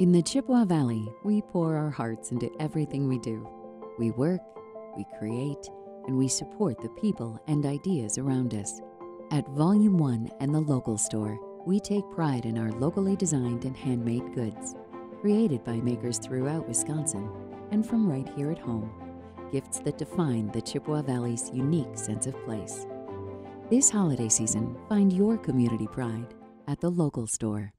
In the Chippewa Valley, we pour our hearts into everything we do. We work, we create, and we support the people and ideas around us. At Volume 1 and the local store, we take pride in our locally designed and handmade goods, created by makers throughout Wisconsin and from right here at home. Gifts that define the Chippewa Valley's unique sense of place. This holiday season, find your community pride at the local store.